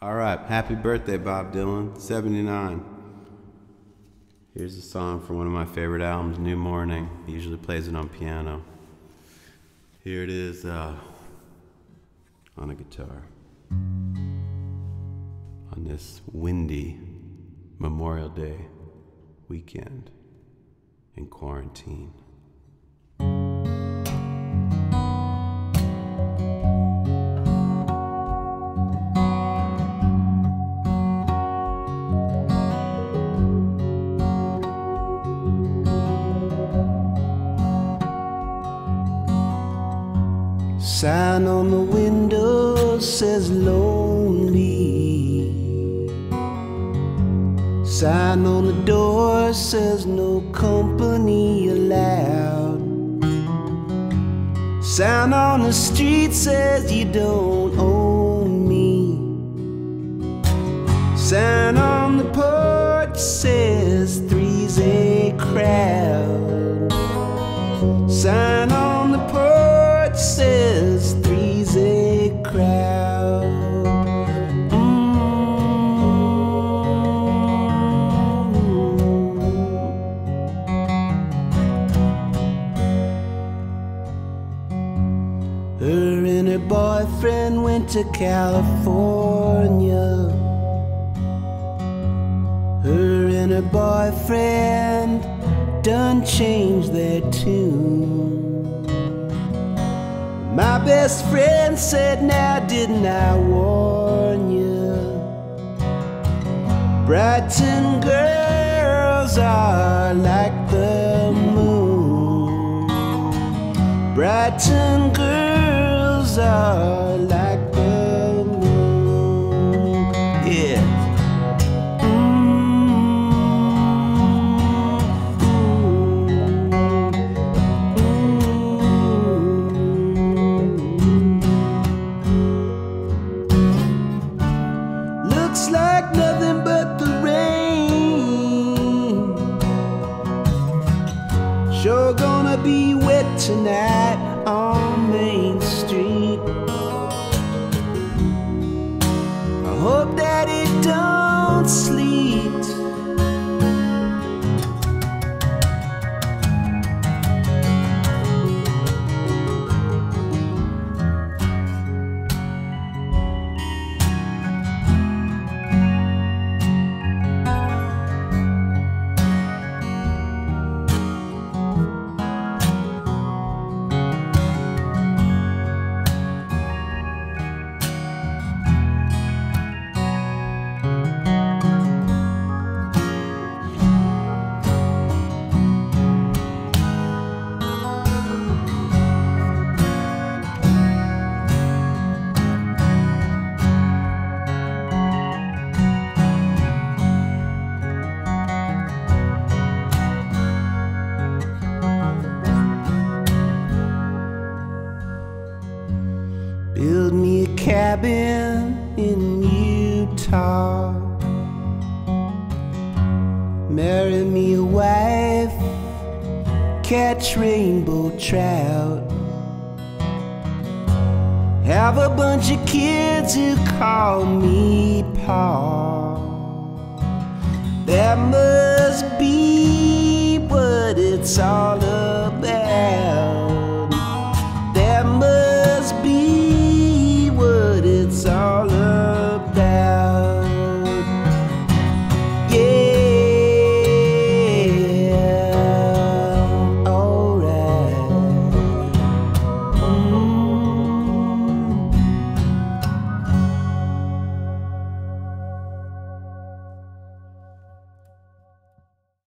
All right, happy birthday, Bob Dylan, 79. Here's a song from one of my favorite albums, New Morning. He usually plays it on piano. Here it is uh, on a guitar. On this windy Memorial Day weekend in quarantine. Sign on the window says lonely. Sign on the door says no company allowed. Sign on the street says you don't own me. Sign on the porch says three's a crowd. Her and her boyfriend went to California. Her and her boyfriend done changed their tune. My best friend said, Now didn't I warn you? Brighton girls are like the moon. Brighton girls are like tonight Build me a cabin in Utah. Marry me a wife, catch rainbow trout. Have a bunch of kids who call me Pa. That must be what it's all